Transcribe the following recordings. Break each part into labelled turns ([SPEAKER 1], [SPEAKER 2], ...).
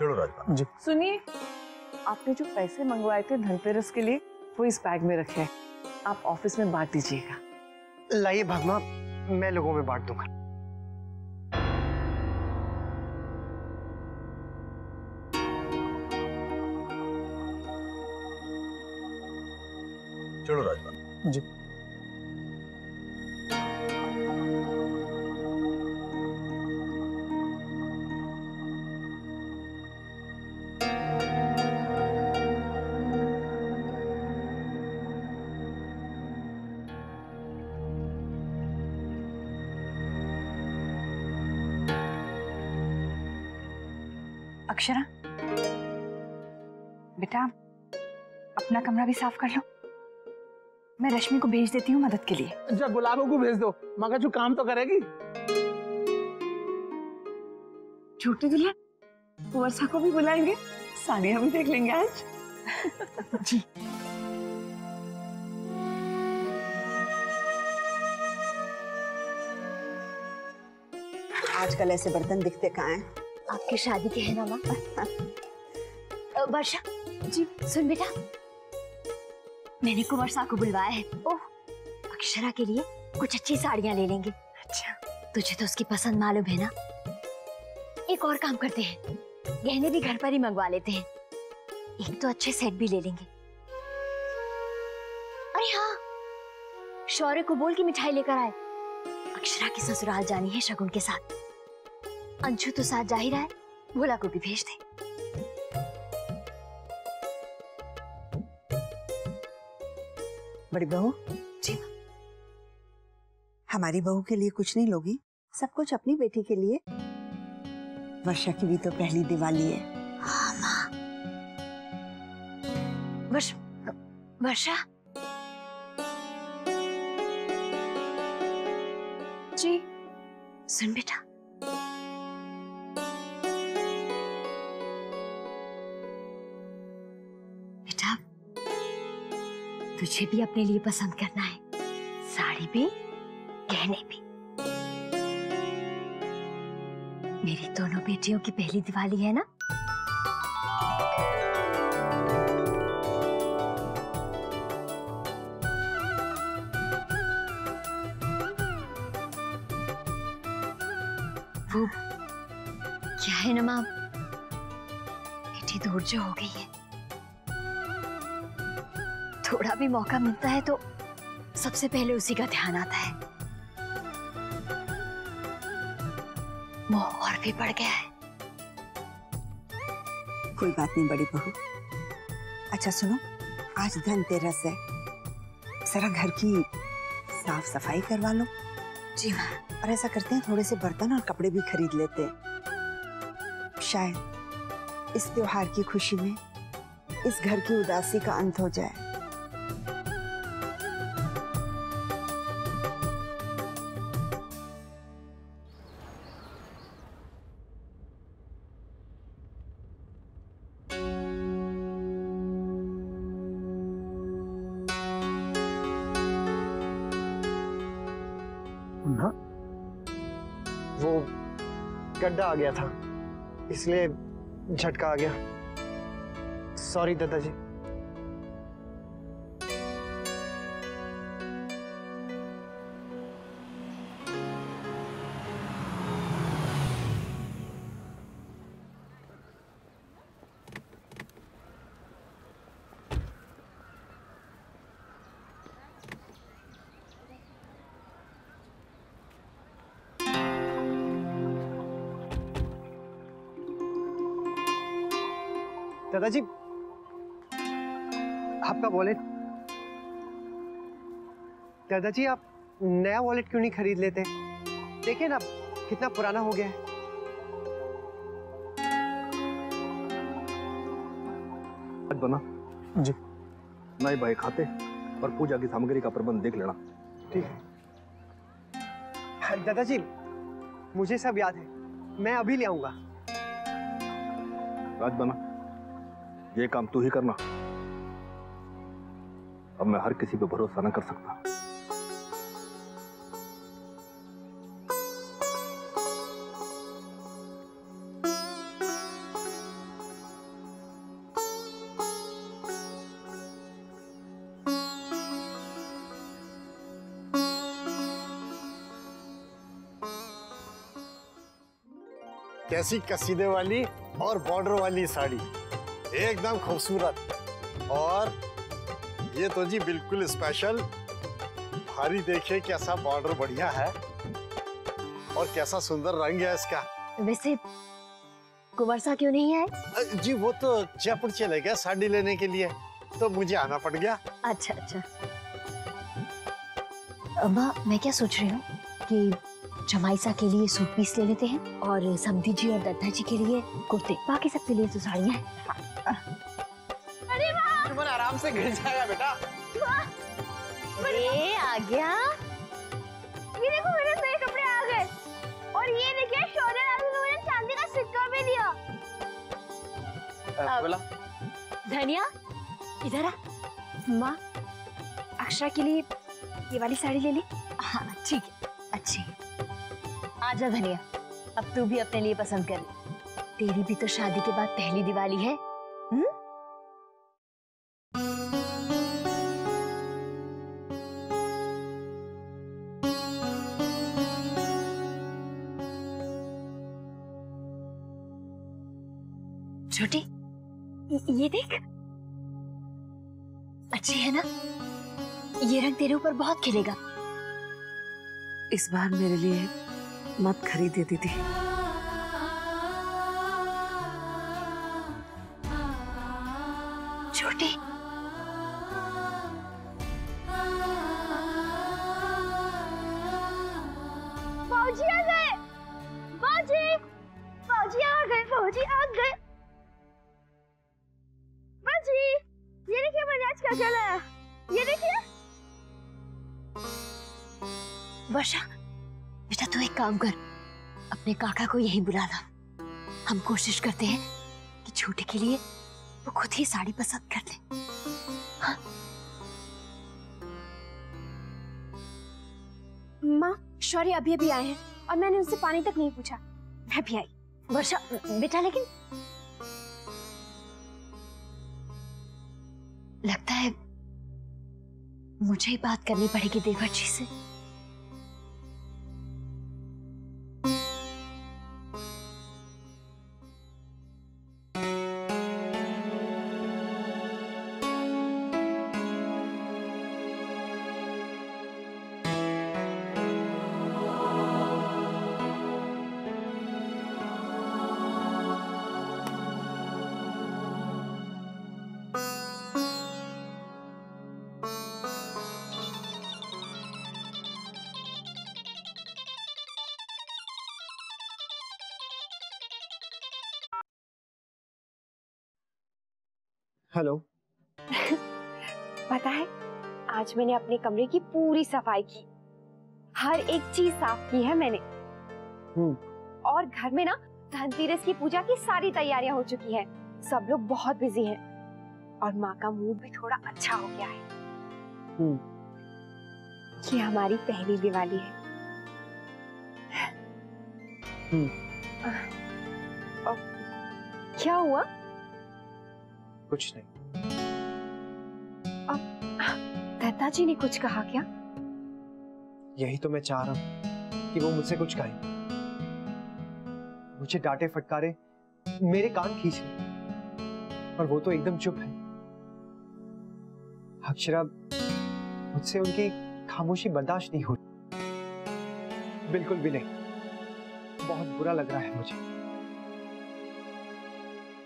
[SPEAKER 1] चलो राजपाल।
[SPEAKER 2] जी।
[SPEAKER 3] सुनिए आपने जो पैसे मंगवाए थे धनतेरस के लिए वो इस बैग में रखे आप ऑफ़िस में बांट दीजिएगा।
[SPEAKER 2] लाइए भागमा मैं लोगों में बांट दूँगा।
[SPEAKER 1] चलो राजपाल।
[SPEAKER 2] जी।
[SPEAKER 4] अक्षरा? बेटा अपना कमरा भी साफ़ कर लो। मैं रश्मि को भेज देती हूँ मदद के लिए।
[SPEAKER 5] अच्छा गुलाबों को भेज दो। मगर जो काम तो करेगी।
[SPEAKER 3] छोटी दुल्हन वर्षा को भी बुलाएँगे। सानिया भी देख लेंगे आज।
[SPEAKER 4] जी।
[SPEAKER 6] आजकल ऐसे बर्तन दिखते कहाँ हैं?
[SPEAKER 7] आपकी शादी के है ना माँ? वर्षा जी सुन बेटा। मैंने को वर्षा को बुलवाया है। ओह अक्षरा के लिए कुछ अच्छी साड़ियाँ ले लेंगे। अच्छा। तुझे तो उसकी पसंद मालूम है ना? एक और काम करते हैं। गहने भी घर पर ही मंगवा लेते हैं। एक तो अच्छे सेट भी ले लेंगे। अरे हाँ शौर्य को बोल की मिठाई लेकर आए। अक्षरा की ससुराल जानी है शगुन के साथ। अंशु तो साथ जा ही रहा है। भोला को भी भेज दे।
[SPEAKER 6] बड़ी बहू?
[SPEAKER 7] जी।
[SPEAKER 6] हमारी बहू के लिए कुछ नहीं लोगी। सब कुछ अपनी बेटी के लिए। वर्षा की भी तो पहली दिवाली है।
[SPEAKER 7] हाँ माँ। वर्ष वर्षा?
[SPEAKER 3] जी।
[SPEAKER 7] सुन बेटा बेटा। तुझे भी अपने लिए पसंद करना है। साड़ी भी, गहने भी। मेरी दोनों बेटियों की पहली दिवाली है ना? वो, क्या है ना माँ बेटी दूर जो हो गई है। थोड़ा भी मौका मिलता है तो सबसे पहले उसी का ध्यान आता है। मोह और भी बढ़ गया है।
[SPEAKER 6] कोई बात नहीं बड़ी बहू। अच्छा सुनो आज धनतेरस है। जरा घर की साफ़ सफ़ाई करवा लो।
[SPEAKER 7] जी माँ
[SPEAKER 6] और ऐसा करते हैं थोड़े से बर्तन और कपड़े भी खरीद लेते हैं। शायद इस त्योहार की खुशी में इस घर की उदासी का अंत हो जाए।
[SPEAKER 2] गड्ढा आ गया था इसलिए झटका आ गया। सॉरी दादाजी। दादाजी आपका वॉलेट दादाजी आप नया वॉलेट क्यों नहीं खरीद लेते? देखिए ना कितना पुराना हो गया है।
[SPEAKER 8] बना।
[SPEAKER 2] जी।
[SPEAKER 8] नए भाई खाते और पूजा की सामग्री का प्रबंध देख लेना।
[SPEAKER 2] ठीक है। दादाजी मुझे सब याद है। मैं अभी ले आऊँगा।
[SPEAKER 8] राज बना। ये काम तू ही करना। अब मैं हर किसी पे भरोसा ना कर सकता।
[SPEAKER 1] कैसी कसीदे वाली और बॉर्डर वाली साड़ी। एकदम खूबसूरत। और ये तो जी बिल्कुल स्पेशल भारी देखिए कैसा बॉर्डर बढ़िया है। और कैसा सुंदर रंग है इसका।
[SPEAKER 7] वैसे कुंवर क्यों नहीं है?
[SPEAKER 1] जी वो तो जयपुर चले गया साड़ी लेने के लिए। तो मुझे आना पड़ गया।
[SPEAKER 7] अच्छा अच्छा। अम्मा मैं क्या सोच रही हूँ कि जमाईसा के लिए सूट पीस ले लेते हैं और समधी जी और दत्ता जी के लिए कुर्ते। बाकी सबके लिए तो साड़ियाँ हैं।
[SPEAKER 5] आराम से गिर जाएगा बेटा।
[SPEAKER 7] अरे। आ गया।
[SPEAKER 9] ये देखो मेरे नए कपड़े आ गए। और ये देखिए शौर्य लाल ने मुझे चांदी का सिक्का भी दिया।
[SPEAKER 5] बोला।
[SPEAKER 7] धनिया इधर आ।
[SPEAKER 9] माँ अक्षरा के लिए ये वाली साड़ी ले ली।
[SPEAKER 7] हाँ ठीक है। अच्छी आजा धनिया, अब तू भी अपने लिए पसंद कर। तेरी भी तो शादी के बाद पहली दिवाली है हम्म? छोटी, ये देख। अच्छी है ना? ये रंग तेरे ऊपर बहुत खिलेगा।
[SPEAKER 3] इस बार मेरे लिए मत खरीदे दीदी।
[SPEAKER 7] छोटी।
[SPEAKER 9] फौजी आ गए। फौजी। फौजी आ गए फौजी आ गए। फौजी ये देखिए मैंने आज क्या क्या ये देखिए।
[SPEAKER 7] वर्षा तू एक काम कर अपने काका को यही बुला ला। हम कोशिश करते हैं कि छोटे के लिए वो खुद ही साड़ी पसंद कर ले।
[SPEAKER 9] माँ शौर्य अभी अभी आए हैं और मैंने उनसे पानी तक नहीं पूछा। मैं भी आई।
[SPEAKER 7] वर्षा बेटा लेकिन लगता है मुझे ही बात करनी पड़ेगी देवर जी से।
[SPEAKER 2] हेलो।
[SPEAKER 9] पता है आज मैंने अपने कमरे की पूरी सफ़ाई की। हर एक चीज़ साफ़ की है मैंने।
[SPEAKER 2] हम्म।
[SPEAKER 9] और घर में ना धनतेरस की पूजा की सारी तैयारियाँ हो चुकी है। सब लोग बहुत बिज़ी हैं। और माँ का मूड भी थोड़ा अच्छा हो गया है।
[SPEAKER 2] हम्म।
[SPEAKER 9] ये हमारी पहली दिवाली है।
[SPEAKER 2] हम्म।
[SPEAKER 9] क्या हुआ?
[SPEAKER 2] कुछ नहीं।
[SPEAKER 9] दत्ता जी ने कुछ कहा क्या?
[SPEAKER 2] यही तो मैं चाह रहा हूँ कि वो मुझसे कुछ कहे। मुझे डांटे फटकारे मेरे कान खींचे पर वो तो एकदम चुप है। अक्षरा मुझसे उनकी खामोशी बर्दाश्त नहीं हो रही। बिल्कुल भी नहीं। बहुत बुरा लग रहा है मुझे।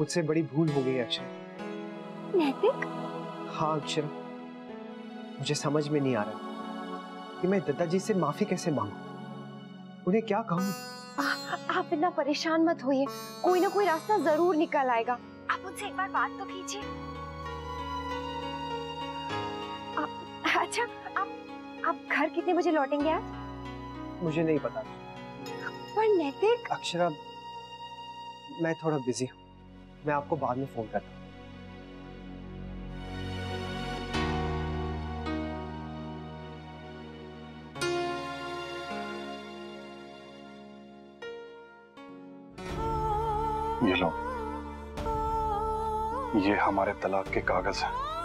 [SPEAKER 2] मुझसे बड़ी भूल हो गई अक्षरा।
[SPEAKER 9] नैतिक?
[SPEAKER 2] हाँ अक्षरा। मुझे समझ में नहीं आ रहा कि मैं दत्ता जी से माफ़ी कैसे मांगू। उन्हें क्या कहूँ?
[SPEAKER 9] आप इतना परेशान मत होइए। कोई ना कोई रास्ता ज़रूर निकल आएगा। आप उनसे एक बार बात तो कीजिए। अच्छा आप आप घर कितने बजे लौटेंगे आज?
[SPEAKER 2] मुझे नहीं पता।
[SPEAKER 9] पर नैतिक?
[SPEAKER 2] अक्षरा मैं थोड़ा बिज़ी हूँ। मैं आपको बाद में फ़ोन करता हूँ।
[SPEAKER 8] ये लो। ये हमारे तलाक के कागज़ हैं।